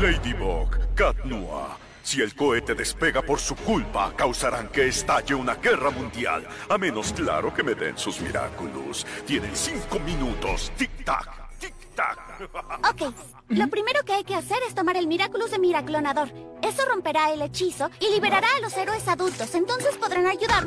Ladybug, Cat Noir. Si el cohete despega por su culpa, causarán que estalle una guerra mundial. A menos claro que me den sus Miraculous. Tienen cinco minutos. Tic-tac, tic-tac. Ok, lo primero que hay que hacer es tomar el Miraculous de Miraclonador. Eso romperá el hechizo y liberará a los héroes adultos. Entonces podrán ayudarnos.